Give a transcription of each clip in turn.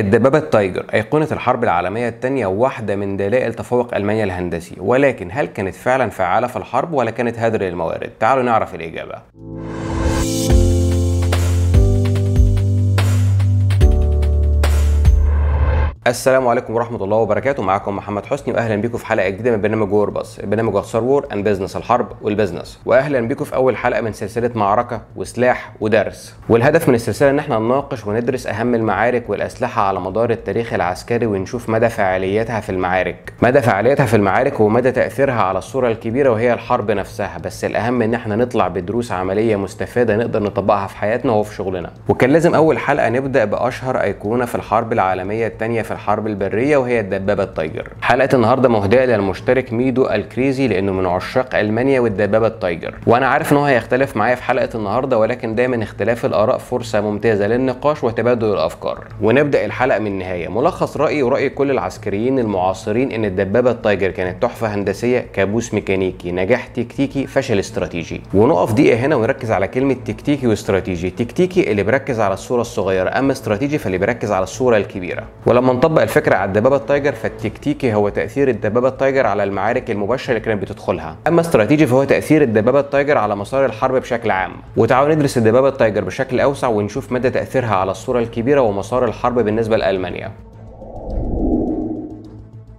الدبابة التايجر أيقونة الحرب العالمية الثانية واحدة من دلائل تفوق ألمانيا الهندسي ولكن هل كانت فعلا فعالة في الحرب ولا كانت هدر للموارد؟ تعالوا نعرف الإجابة السلام عليكم ورحمة الله وبركاته. معكم محمد حسني واهلا بيكم في حلقة جديدة من برنامج War Bus برنامج اختصار war and business الحرب وال business. واهلا بيكم في أول حلقة من سلسلة معركة وسلاح ودرس. والهدف من السلسلة إن إحنا نناقش وندرس أهم المعارك والأسلحة على مدار التاريخ العسكري ونشوف مدى فعاليتها في المعارك. مدى فعاليتها في المعارك ومدى تأثيرها على الصورة الكبيرة وهي الحرب نفسها. بس الأهم إن إحنا نطلع بدروس عملية مستفادة نقدر نطبقها في حياتنا وفي شغلنا. وكان لازم أول حلقة نبدأ بأشهر أيقونة في الحرب العالمية الثانية في الحرب البرية وهي الدبابة التايجر. حلقة النهارده مهداه للمشترك ميدو الكريزي لأنه من عشاق ألمانيا والدبابة التايجر. وأنا عارف إن هو هيختلف معايا في حلقة النهارده ولكن دايما اختلاف الآراء فرصة ممتازة للنقاش وتبادل الأفكار. ونبدأ الحلقة من النهاية. ملخص رأيي ورأي كل العسكريين المعاصرين إن الدبابة التايجر كانت تحفة هندسية كابوس ميكانيكي نجاح تكتيكي فشل استراتيجي. ونقف دقيقة هنا ونركز على كلمة تكتيكي واستراتيجي. تكتيكي اللي بيركز على الصورة الصغيرة أما استراتيجي فاللي بيركز على الصورة الكبيرة. ولما نطبق الفكرة على الدبابة التايجر فالتكتيكي هو تأثير الدبابة التايجر على المعارك المباشرة اللي كانت بتدخلها. أما استراتيجي فهو تأثير الدبابة التايجر على مسار الحرب بشكل عام. وتعالوا ندرس الدبابة التايجر بشكل أوسع ونشوف مدى تأثيرها على الصورة الكبيرة ومسار الحرب بالنسبة لألمانيا.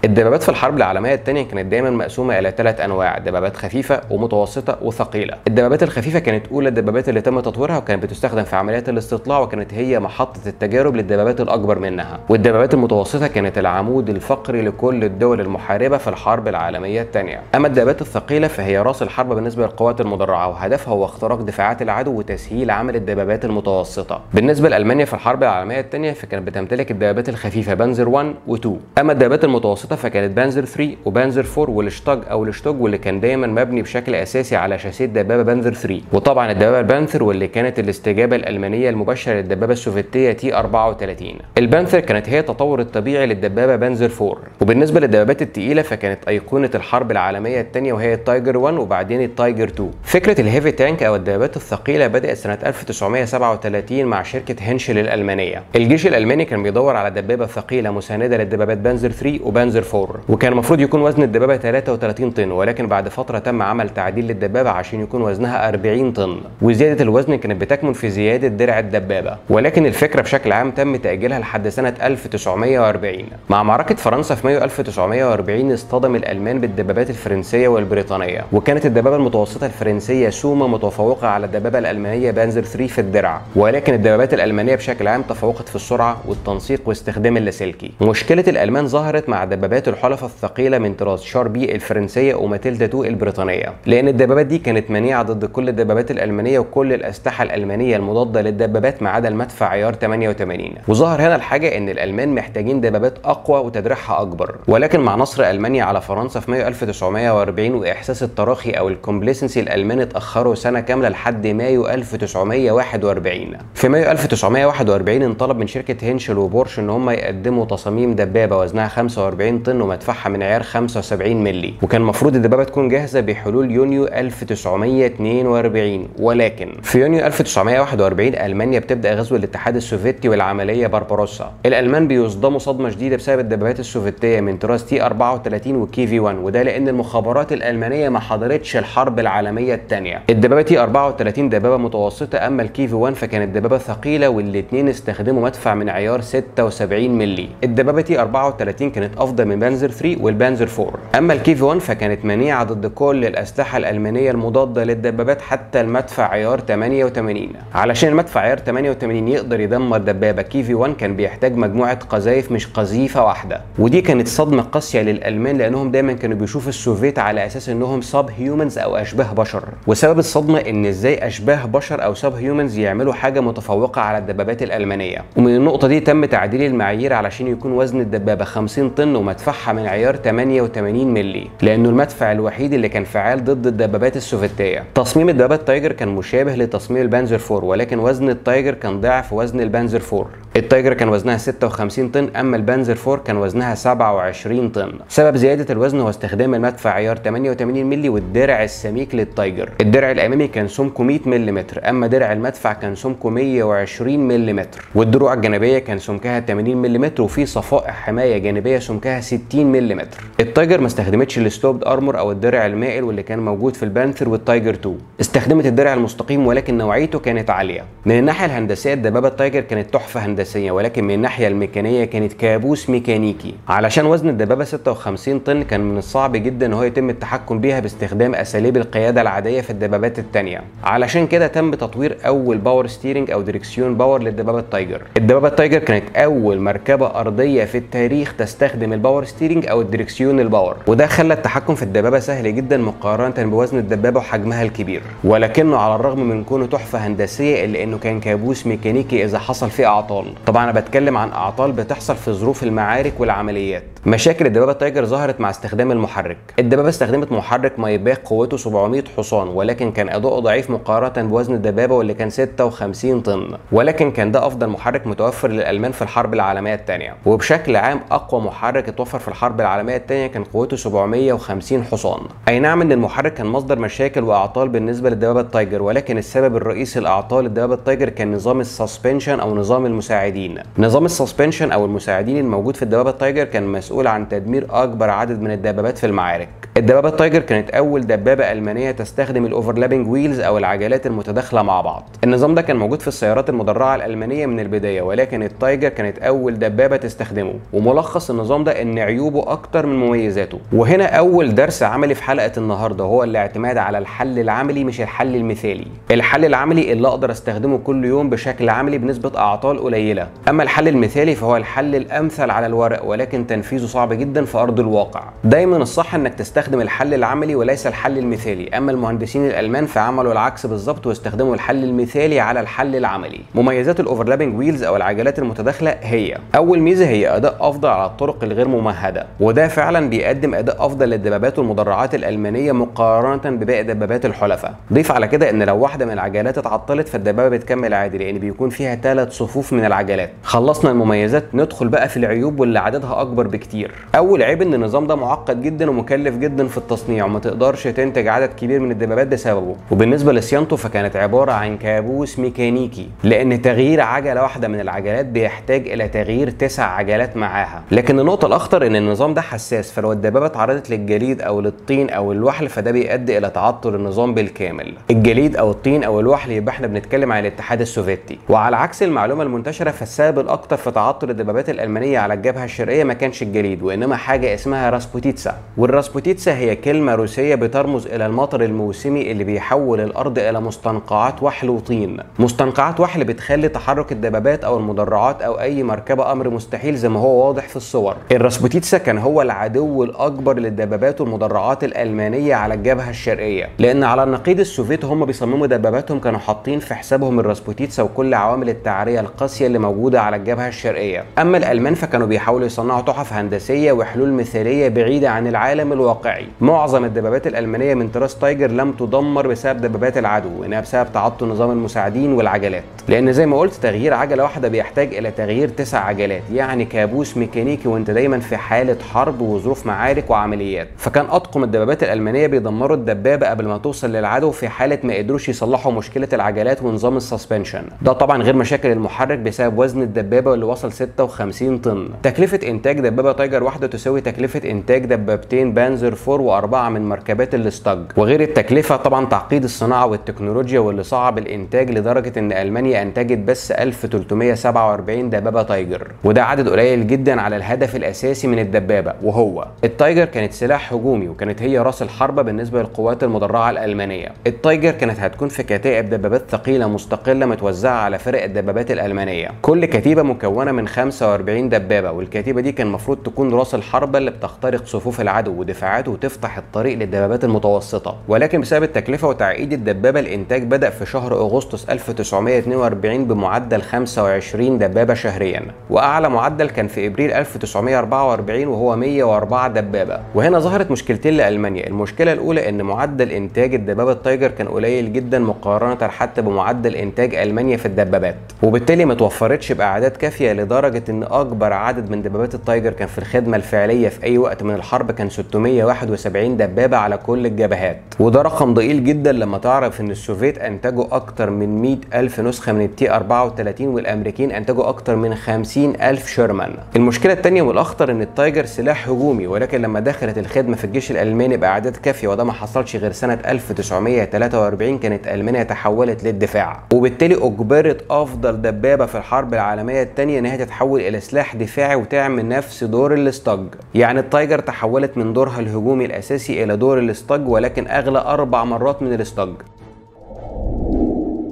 الدبابات في الحرب العالمية الثانية كانت دايما مقسومة إلى ثلاث أنواع دبابات خفيفة ومتوسطة وثقيلة. الدبابات الخفيفة كانت أولى الدبابات اللي تم تطويرها وكانت بتستخدم في عمليات الاستطلاع وكانت هي محطة التجارب للدبابات الأكبر منها. والدبابات المتوسطة كانت العمود الفقري لكل الدول المحاربة في الحرب العالمية الثانية أما الدبابات الثقيلة فهي راس الحرب بالنسبة للقوات المدرعة وهدفها هو اختراق دفاعات العدو وتسهيل عمل الدبابات المتوسطة. بالنسبة لألمانيا في الحرب العالمية الثانية فكانت بتمتلك الدبابات الخفيفة بانزر 1 و2 أما الدبابات المتوسطة فكانت بانزر 3 وبانزر 4 والشتاج أو الشتوج واللي كان دايما مبني بشكل أساسي على شاسيه دبابة بانزر 3 وطبعا الدبابة البانثر واللي كانت الاستجابة الألمانية المباشرة للدبابة السوفيتية تي 34 البانثر كانت هي التطور الطبيعي للدبابة بانزر 4 وبالنسبة للدبابات الثقيله فكانت أيقونة الحرب العالمية الثانية وهي التايجر 1 وبعدين التايجر 2 فكرة ال heavy tank أو الدبابات الثقيلة بدأت سنة 1937 مع شركة هنشل الألمانية. الجيش الألماني كان بيدور على دبابة ثقيلة مساندة للدبابات بانزر 3 وبانزر 4 وكان المفروض يكون وزن الدبابة 33 طن ولكن بعد فترة تم عمل تعديل للدبابة عشان يكون وزنها 40 طن. وزيادة الوزن كانت بتكمن في زيادة درع الدبابة. ولكن الفكرة بشكل عام تم تأجيلها لحد سنة 1940 مع معركة فرنسا في مايو 1940 اصطدم الألمان بالدبابات الفرنسية والبريطانية. وكانت الدبابة المتوسطة الفرنسية سوما متفوقة على الدبابة الألمانية بانزر 3 في الدرع. ولكن الدبابات الألمانية بشكل عام تفوقت في السرعة والتنسيق واستخدام اللاسلكي. مشكلة الألمان ظهرت مع دبابات الحلفاء الثقيلة من طراز شاربي الفرنسية وماتيلدا 2 البريطانية. لأن الدبابات دي كانت منيعة ضد كل الدبابات الألمانية وكل الأسلحة الألمانية المضادة للدبابات ما عدا المدفع عيار 88 وظهر هنا الحاجة إن الألمان محتاجين دبابات أقوى وتدريعها أكبر. ولكن مع نصر ألمانيا على فرنسا في مايو 1940 وإحساس التراخي أو ال complacency الألمان اتأخروا سنة كاملة لحد مايو 1941 في مايو 1941 انطلب من شركة هنشل وبورش إن هم يقدموا تصاميم دبابة وزنها 45 طن ومدفعها من عيار 75 مللي. وكان المفروض الدبابة تكون جاهزة بحلول يونيو 1942 ولكن في يونيو 1941 ألمانيا بتبدأ غزو الاتحاد السوفيتي والعملية بارباروسا. الألمان بيصدموا صدمة شديده بسبب الدبابات السوفيتية من طراز تي 34 وكي في 1 وده لأن المخابرات الألمانية ما حضرتش الحرب العالمية الثانية الدبابة تي 34 دبابة متوسطة أما الكي في 1 فكانت دبابة ثقيلة والاثنين استخدموا مدفع من عيار 76 مللي. الدبابة تي 34 كانت أفضل من بانزر 3 والبانزر 4 أما الكي في 1 فكانت منيعة ضد كل الأسلحة الألمانية المضادة للدبابات حتى المدفع عيار 88 علشان المدفع عيار 88 يقدر يدمر دبابة كي في 1 كان بيحتاج مجموعة قذايف مش قذيفة واحدة. ودي كانت صدمة قاسية للألمان لأنهم دايما كانوا بيشوفوا السوفيت على أساس إنهم sub humans أو أشباه بشر. وسبب الصدمة إن إزاي أشباه بشر أو sub humans يعملوا حاجة متفوقة على الدبابات الألمانية. ومن النقطة دي تم تعديل المعايير علشان يكون وزن الدبابة 50 طن ومدفعها من عيار 88 مللي لأنه المدفع الوحيد اللي كان فعال ضد الدبابات السوفيتية. تصميم الدبابات تايجر كان مشابه لتصميم البانزر 4 ولكن وزن التايجر كان ضعف وزن البانزر 4 التايجر كان وزنها 56 طن أما البانزر 4 كان وزنها 27 طن. سبب زيادة الوزن هو استخدام المدفع عيار 88 مللي والدرع السميك للتايجر الدرع الأمامي كان سمكه 100 ملم أما درع المدفع كان سمكه 120 ملم والدروع الجانبية كان سمكها 80 ملم وفي صفائح حماية جانبية سمكها 60 ملم التايجر ما استخدمتش ال sloped armor أو الدرع المائل واللي كان موجود في البانثر والتايجر 2 استخدمت الدرع المستقيم ولكن نوعيته كانت عالية. من الناحية الهندسية الدبابة التايجر كانت تحفة هندسية. ولكن من الناحية الميكانيكية كانت كابوس ميكانيكي. علشان وزن الدبابة 56 طن كان من الصعب جدا إن هو يتم التحكم بيها باستخدام أساليب القيادة العادية في الدبابات الثانية علشان كده تم تطوير أول power steering أو دريكسيون power للدبابة التايجر الدبابة التايجر كانت أول مركبة أرضية في التاريخ تستخدم ال power steering أو الدريكسيون ال power وده خلى التحكم في الدبابة سهل جدا مقارنة بوزن الدبابة وحجمها الكبير. ولكنه على الرغم من كونه تحفة هندسية إلا إنه كان كابوس ميكانيكي إذا حصل فيه أعطال. طبعا أنا بتكلم عن أعطال بتحصل في ظروف المعارك والعمليات. مشاكل الدبابة التايجر ظهرت مع استخدام المحرك. الدبابة استخدمت محرك مايباخ قوته 700 حصان ولكن كان أداؤه ضعيف مقارنة بوزن الدبابة واللي كان 56 طن. ولكن كان ده أفضل محرك متوفر للألمان في الحرب العالمية الثانية وبشكل عام أقوى محرك اتوفر في الحرب العالمية الثانية كان قوته 750 حصان. أي نعم إن المحرك كان مصدر مشاكل وأعطال بالنسبة للدبابة التايجر ولكن السبب الرئيسي لأعطال الدبابة التايجر كان نظام ال suspension أو نظام المساعدين. نظام ال suspension أو المساعدين الموجود في الدبابة التايجر كان مسؤول عن تدمير أكبر عدد من الدبابات في المعارك. الدبابه التايجر كانت أول دبابة ألمانية تستخدم ال overlapping wheels أو العجلات المتداخلة مع بعض. النظام ده كان موجود في السيارات المدرعة الألمانية من البداية ولكن التايجر كانت أول دبابة تستخدمه. وملخص النظام ده إن عيوبه أكتر من مميزاته. وهنا أول درس عملي في حلقة النهارده هو الاعتماد على الحل العملي مش الحل المثالي. الحل العملي اللي أقدر أستخدمه كل يوم بشكل عملي بنسبة أعطال قليلة. أما الحل المثالي فهو الحل الأمثل على الورق ولكن تنفيذه صعب جدا في أرض الواقع. دايما الصح إنك تستخدم الحل العملي وليس الحل المثالي. أما المهندسين الألمان فعملوا العكس بالظبط واستخدموا الحل المثالي على الحل العملي. مميزات ال overlapping wheels أو العجلات المتداخلة هي أول ميزة هي أداء أفضل على الطرق الغير ممهدة وده فعلا بيقدم أداء أفضل للدبابات والمدرعات الألمانية مقارنة بباقي دبابات الحلفاء. ضيف على كده إن لو واحدة من العجلات اتعطلت فالدبابة بتكمل عادي لأن بيكون فيها ثلاث صفوف من العجلات. خلصنا المميزات ندخل بقى في العيوب واللي عددها أكبر بكتير. أول عيب إن النظام ده معقد جدا ومكلف جدا في التصنيع وما تقدرش تنتج عدد كبير من الدبابات بسببه وبالنسبة لصيانته فكانت عبارة عن كابوس ميكانيكي لأن تغيير عجلة واحدة من العجلات بيحتاج إلى تغيير تسع عجلات معاها. لكن النقطة الأخطر إن النظام ده حساس فلو الدبابة اتعرضت للجليد أو للطين أو الوحل فده بيؤدي إلى تعطل النظام بالكامل. الجليد أو الطين أو الوحل يبقى إحنا بنتكلم عن الاتحاد السوفيتي. وعلى عكس المعلومة المنتشرة فالسبب الاكثر في تعطل الدبابات الألمانية على الجبهه الشرقية ما كانش الجليد. وإنما حاجة اسمها распутица. وال распутица هي كلمة روسية بترمز إلى المطر الموسمي اللي بيحول الأرض إلى مستنقعات وحل وطين. مستنقعات وحل بتخلي تحرك الدبابات أو المدرعات أو أي مركبة أمر مستحيل زي ما هو واضح في الصور. ال распутица كان هو العدو الأكبر للدبابات والمدرعات الألمانية على الجبهة الشرقية. لأن على النقيض السوفيت وهم بيصمموا دباباتهم كانوا حاطين في حسابهم ال распутица وكل عوامل التعرية القاسية اللي موجودة على الجبهة الشرقية. أما الألمان فكانوا بيحاولوا يصنعوا تحف هندسية وحلول مثالية بعيدة عن العالم الواقعي. معظم الدبابات الألمانية من طراز تايجر لم تدمر بسبب دبابات العدو إنما بسبب تعطل نظام المساعدين والعجلات. لأن زي ما قلت تغيير عجلة واحدة بيحتاج إلى تغيير تسع عجلات يعني كابوس ميكانيكي وأنت دايما في حالة حرب وظروف معارك وعمليات. فكان اطقم الدبابات الألمانية بيدمروا الدبابة قبل ما توصل للعدو في حالة ما قدروش يصلحوا مشكلة العجلات ونظام ال suspension. ده طبعا غير مشاكل المحرك بسبب وزن الدبابة اللي وصل 56 طن. تكلفة إنتاج دبابة تايجر واحدة تساوي تكلفة إنتاج دبابتين بانزر 4 وأربعة من مركبات ال StuG. وغير التكلفة طبعا تعقيد الصناعة والتكنولوجيا واللي صعب الإنتاج لدرجة إن ألمانيا انتجت بس 1347 دبابة تايجر. وده عدد قليل جدا على الهدف الأساسي من الدبابة وهو التايجر كانت سلاح هجومي وكانت هي رأس الحربه بالنسبة للقوات المدرعة الألمانية. التايجر كانت هتكون في كتائب دبابات ثقيلة مستقلة متوزعة على فرق الدبابات الألمانية. كل كتيبة مكونة من 45 دبابة والكتيبة دي كان المفروض تكون راس الحربة اللي بتخترق صفوف العدو ودفاعاته وتفتح الطريق للدبابات المتوسطة. ولكن بسبب التكلفة وتعقيد الدبابة الإنتاج بدأ في شهر أغسطس 1942 بمعدل 25 دبابة شهريا. وأعلى معدل كان في إبريل 1944 وهو 104 دبابة. وهنا ظهرت مشكلتين لألمانيا. المشكلة الأولى إن معدل إنتاج الدبابة التايجر كان قليل جدا مقارنة حتى بمعدل إنتاج ألمانيا في الدبابات. وبالتالي ما توفرتش بأعداد كافية لدرجة إن أكبر عدد من دبابات التايجر كان في الخدمة الفعلية في أي وقت من الحرب كان 671 دبابة على كل الجبهات. وده رقم ضئيل جدا لما تعرف إن السوفيت أنتجوا أكتر من 100 ألف نسخة من ال T 34 والأمريكين أنتجوا أكتر من 50 ألف شيرمان. المشكلة الثانية والأخطر إن التايجر سلاح هجومي ولكن لما دخلت الخدمة في الجيش الألماني بأعداد كافية وده ما حصلش غير سنة 1943 كانت ألمانيا تحولت للدفاع. وبالتالي أجبرت أفضل دبابة في الحرب العالمية الثانية إنها تتحول إلى سلاح دفاعي وتعمل نفس دور الاستج يعني التايجر تحولت من دورها الهجومي الأساسي إلى دور الاستج ولكن أغلى أربع مرات من الاستج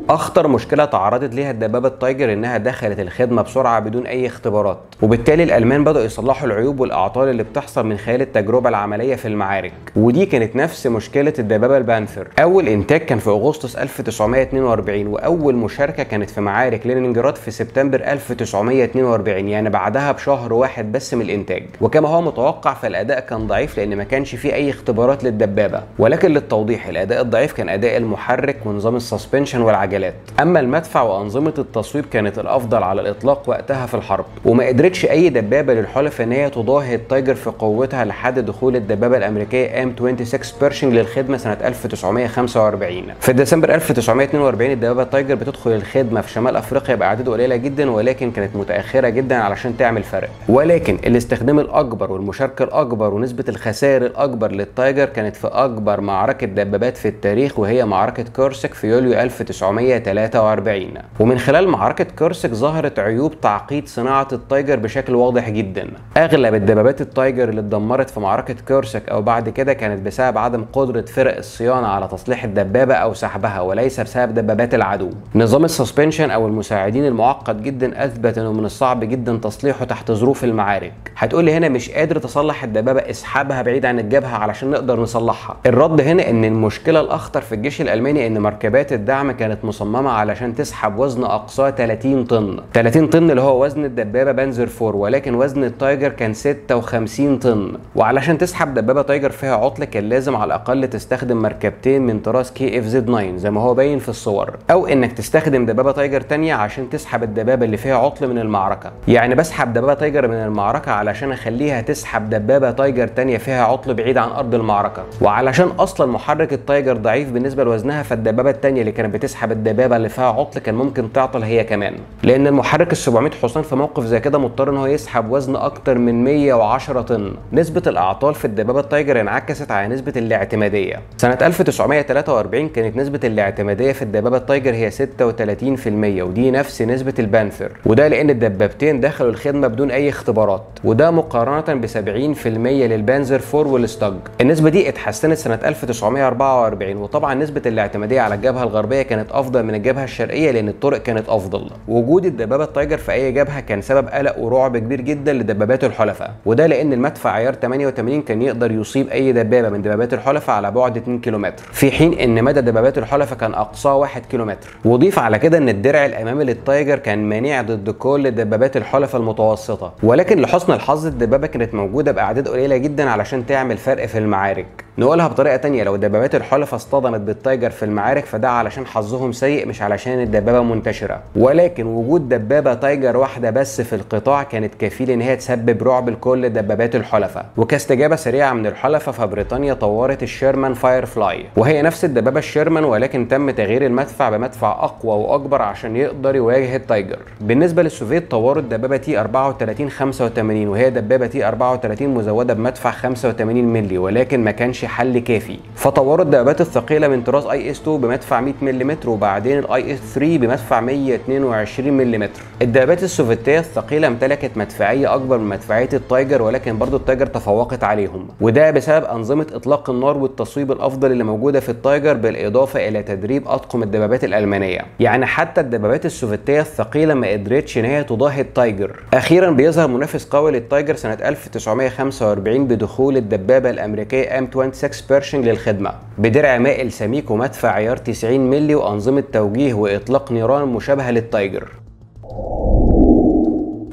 أخطر مشكلة تعرضت ليها الدبابة التايجر إنها دخلت الخدمة بسرعة بدون أي اختبارات. وبالتالي الألمان بدأوا يصلحوا العيوب والأعطال اللي بتحصل من خلال التجربة العملية في المعارك. ودي كانت نفس مشكلة الدبابة البانثر. أول إنتاج كان في أغسطس 1942 وأول مشاركة كانت في معارك لينينجراد في سبتمبر 1942 يعني بعدها بشهر واحد بس من الإنتاج. وكما هو متوقع فالأداء كان ضعيف لأن ما كانش فيه أي اختبارات للدبابة. ولكن للتوضيح الأداء الضعيف كان أداء المحرك ونظام ال suspension والعجلات. أما المدفع وأنظمة التصويب كانت الأفضل على الإطلاق وقتها في الحرب. وما قدرتش أي دبابة للحلفاء إن هي تضاهي التايجر في قوتها لحد دخول الدبابة الأمريكية ام 26 بيرشنج للخدمة سنة 1945 في ديسمبر 1942 الدبابة التايجر بتدخل الخدمة في شمال أفريقيا بأعداد قليلة جدا ولكن كانت متأخرة جدا علشان تعمل فرق. ولكن الاستخدام الأكبر والمشاركة الأكبر ونسبة الخسائر الأكبر للتايجر كانت في أكبر معركة دبابات في التاريخ وهي معركة كورسك في يوليو 1943 ومن خلال معركة كورسك ظهرت عيوب تعقيد صناعة التايجر بشكل واضح جدا. أغلب الدبابات التايجر اللي اتدمرت في معركة كورسك أو بعد كده كانت بسبب عدم قدرة فرق الصيانة على تصليح الدبابة أو سحبها وليس بسبب دبابات العدو. نظام ال suspension أو المساعدين المعقد جدا أثبت إنه من الصعب جدا تصليحه تحت ظروف المعارك. هتقول لي هنا مش قادر تصلح الدبابة اسحبها بعيد عن الجبهة علشان نقدر نصلحها. الرد هنا إن المشكلة الأخطر في الجيش الألماني إن مركبات الدعم كانت مصممة علشان تسحب وزن اقصاه 30 طن. 30 طن اللي هو وزن الدبابة بنزر 4 ولكن وزن التايجر كان 56 طن. وعلشان تسحب دبابة تايجر فيها عطل كان لازم على الأقل تستخدم مركبتين من طراز Kfz 9 زي ما هو باين في الصور. أو إنك تستخدم دبابة تايجر تانية عشان تسحب الدبابة اللي فيها عطل من المعركة. يعني بسحب دبابة تايجر من المعركة علشان أخليها تسحب دبابة تايجر تانية فيها عطل بعيد عن أرض المعركة. وعلشان أصلا محرك التايجر ضعيف بالنسبة لوزنها فالدبابة التانية اللي كانت بتسحب الدبابة اللي فيها عطل كان ممكن تعطل هي كمان. لأن المحرك ال 700 حصان في موقف زي كده مضطر إن هو يسحب وزن أكتر من 110 طن. نسبة الأعطال في الدبابة التايجر انعكست على نسبة الاعتمادية. سنة 1943 كانت نسبة الاعتمادية في الدبابة التايجر هي 36% ودي نفس نسبة البانثر. وده لأن الدبابتين دخلوا الخدمة بدون أي اختبارات وده مقارنة ب 70% للبانزر 4 والستاج. النسبة دي اتحسنت سنة 1944 وطبعا نسبة الاعتمادية على الجبهة الغربية كانت أفضل من الجبهة الشرقية لأن الطرق كانت أفضل. وجود الدبابة التايجر في أي جبهة كان سبب قلق ورعب كبير جدا لدبابات الحلفاء. وده لأن المدفع عيار 88 كان يقدر يصيب أي دبابة من دبابات الحلفاء على بعد 2 كيلومتر في حين إن مدى دبابات الحلفاء كان اقصاه 1 كيلومتر. وضيف على كده إن الدرع الأمامي للتايجر كان مانع ضد كل دبابات الحلفاء المتوسطة. ولكن لحسن الحظ الدبابة كانت موجودة بأعداد قليلة جدا علشان تعمل فرق في المعارك. نقولها بطريقة تانية. لو دبابات الحلفاء اصطدمت بالتايجر في المعارك فده علشان حظهم سيء مش علشان الدبابة منتشرة. ولكن وجود دبابة تايجر واحدة بس في القطاع كانت كفيل إن هي تسبب رعب لكل دبابات الحلفاء وكاستجابة سريعة من الحلفاء فبريطانيا طورت الشيرمان فاير فلاي وهي نفس الدبابة الشيرمان ولكن تم تغيير المدفع بمدفع أقوى وأكبر عشان يقدر يواجه التايجر. بالنسبة للسوفيت طوروا الدبابة تي 34 85 وهي دبابة تي 34 مزودة بمدفع 85 مللي ولكن ما كانش حل كافي. فطوروا الدبابات الثقيلة من طراز اي اس 2 بمدفع 100 ملم وبعدين الاي اس 3 بمدفع 122 ملم الدبابات السوفيتية الثقيلة امتلكت مدفعية أكبر من مدفعية التايجر ولكن برضو التايجر تفوقت عليهم. وده بسبب أنظمة إطلاق النار والتصويب الأفضل اللي موجودة في التايجر بالإضافة إلى تدريب اطقم الدبابات الألمانية. يعني حتى الدبابات السوفيتية الثقيلة ما قدرتش إن هي تضاهي التايجر. أخيرا بيظهر منافس قوي للتايجر سنة 1945 بدخول الدبابة الأمريكية ام 26 بيرشنج للخدمة بدرع مائل سميك ومدفع عيار 90 مللي وأنظمة توجيه وإطلاق نيران مشابهة للتايجر.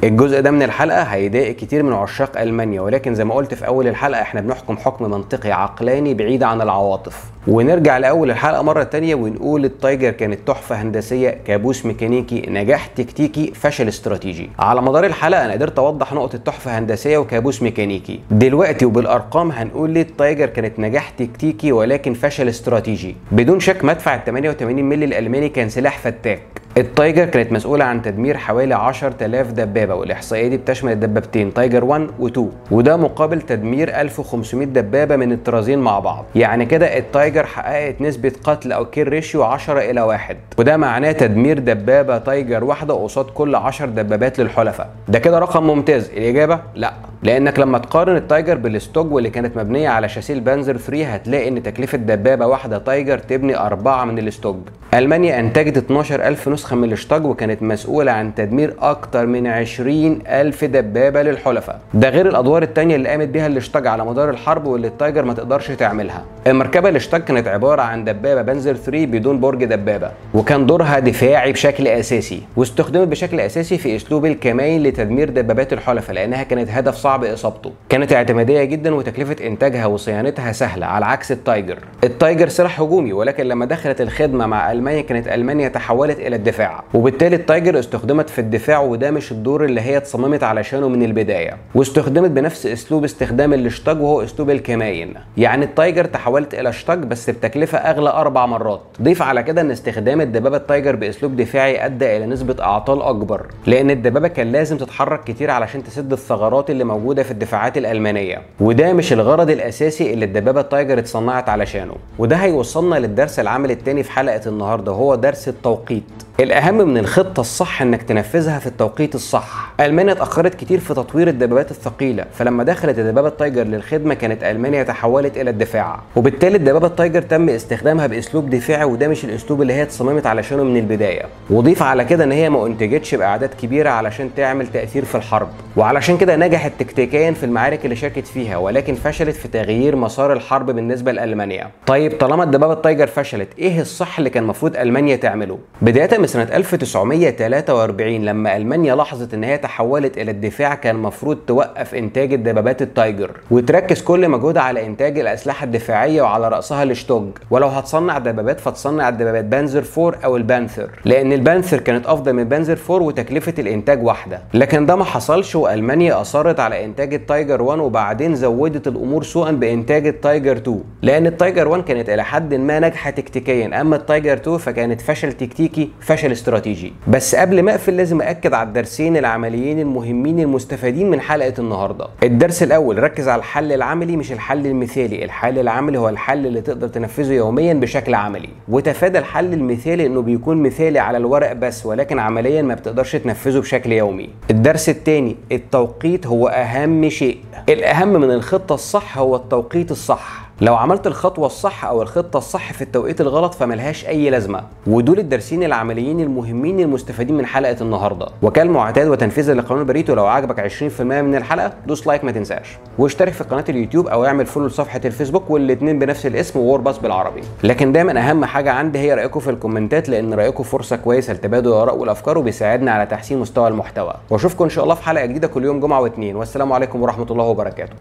الجزء ده من الحلقة هيضايق كتير من عشاق ألمانيا ولكن زي ما قلت في أول الحلقة إحنا بنحكم حكم منطقي عقلاني بعيد عن العواطف. ونرجع لأول الحلقة مرة تانية ونقول التايجر كانت تحفة هندسية كابوس ميكانيكي نجاح تكتيكي فشل استراتيجي. على مدار الحلقة أنا قدرت أوضح نقطه تحفه هندسية وكابوس ميكانيكي. دلوقتي وبالأرقام هنقول ليه التايجر كانت نجاح تكتيكي ولكن فشل استراتيجي. بدون شك مدفع ال 88 مللي الألماني كان سلاح فتاك. التايجر كانت مسؤولة عن تدمير حوالي 10000 دبابة والإحصائية دي بتشمل الدبابتين تايجر 1 و2 وده مقابل تدمير 1500 دبابة من الطرازين مع بعض. يعني كده التايجر حققت نسبة قتل أو kill ratio 10 إلى 1 وده معناه تدمير دبابة تايجر واحدة قصاد كل 10 دبابات للحلفاء. ده كده رقم ممتاز. الإجابة؟ لا. لأنك لما تقارن التايجر بالستوج واللي كانت مبنية على شاسيه البانزر 3 هتلاقي إن تكلفة دبابة واحدة تايجر تبني أربعة من الستوج ألمانيا أنتجت 12000 نسخة من الشتاج وكانت مسؤولة عن تدمير أكتر من 20000 دبابة للحلفاء. ده غير الأدوار الثانية اللي قامت بيها الاشتاج على مدار الحرب واللي التايجر ما تقدرش تعملها. المركبة الاشتاج كانت عبارة عن دبابة بانزر 3 بدون برج دبابة. وكان دورها دفاعي بشكل أساسي واستخدمت بشكل أساسي في أسلوب الكمائن لتدمير دبابات الحلفاء لأنها كانت هدف صعب إصابته. كانت اعتمادية جدا وتكلفة إنتاجها وصيانتها سهلة على عكس التايجر. التايجر سلاح هجومي ولكن لما دخلت الخدمة مع ألمانيا كانت ألمانيا تحولت إلى الدفاع. وبالتالي التايجر استخدمت في الدفاع وده مش الدور اللي هي اتصممت علشانه من البداية. واستخدمت بنفس أسلوب استخدام الاشتاج وهو أسلوب الكماين يعني التايجر تحولت إلى اشتاج بس بتكلفه أغلى أربع مرات. ضيف على كده إن استخدام الدبابة التايجر بأسلوب دفاعي أدى إلى نسبة أعطال أكبر لأن الدبابة كان لازم تتحرك كتير علشان تسد الثغرات اللي موجودة في الدفاعات الألمانية. وده مش الغرض الأساسي اللي الدبابة التايجر اتصنعت علشانه. وده هيوصلنا للدرس العملي الثاني في حلقة النهارده هو درس التوقيت. الأهم من الخطة الصح إنك تنفذها في التوقيت الصح. ألمانيا اتأخرت كتير في تطوير الدبابات الثقيلة فلما دخلت الدبابة التايجر للخدمة كانت ألمانيا تحولت إلى الدفاع. وبالتالي الدبابة التايجر تم استخدامها بأسلوب دفاعي وده مش الأسلوب اللي هي اتصممت علشانه من البداية. وضيف على كده إن هي ما أنتجتش بأعداد كبيرة علشان تعمل تأثير في الحرب. وعلشان كده نجحت تكتيكيا في المعارك اللي شاركت فيها ولكن فشلت في تغيير مسار الحرب بالنسبة لألمانيا. طيب طالما الدبابة التايجر فشلت إيه الصح اللي كان المفروض ألمانيا تعمله؟ بداية من سنة 1943 لما ألمانيا لاحظت إن هي تحولت إلى الدفاع كان المفروض توقف إنتاج الدبابات التايجر. وتركز كل مجهودها على إنتاج الأسلحة الدفاعية وعلى رأسها الشتوج. ولو هتصنع دبابات فتصنع الدبابات بانزر 4 أو البانثر لأن البانثر كانت أفضل من بانزر 4 وتكلفة الإنتاج واحدة. لكن ده ما حصلش وألمانيا أصرت على إنتاج التايجر 1 وبعدين زودت الأمور سوءا بإنتاج التايجر 2 لأن التايجر 1 كانت إلى حد ما ناجحة تكتيكيا أما التايجر 2 فكانت فشل تكتيكي فشل استراتيجي. بس قبل ما أقفل لازم اكد على الدرسين العمليين المهمين المستفادين من حلقة النهارده. الدرس الأول ركز على الحل العملي مش الحل المثالي. الحل العملي هو الحل اللي تقدر تنفذه يوميا بشكل عملي. وتفادى الحل المثالي إنه بيكون مثالي على الورق بس ولكن عمليا ما بتقدرش تنفذه بشكل يومي. الدرس الثاني التوقيت هو أهم شيء. الأهم من الخطة الصح هو التوقيت الصح. لو عملت الخطوة الصح أو الخطة الصح في التوقيت الغلط فملهاش أي لازمة. ودول الدرسين العمليين المهمين المستفادين من حلقة النهاردة. وكالمعتاد وتنفيذا لقانون بريتو لو عجبك 20% من الحلقة دوس like ما تنساش. واشترك في قناة اليوتيوب أو اعمل follow لصفحة الفيسبوك والاتنين بنفس الاسم وور باس بالعربي. لكن دايما أهم حاجة عندي هي رأيكم في الكومنتات لأن رأيكم فرصة كويسة لتبادل الآراء والأفكار وبيساعدنا على تحسين مستوى المحتوى. وأشوفكم إن شاء الله في حلقة جديدة كل يوم جمعة واثنين والسلام عليكم ورحمة الله وبركاته.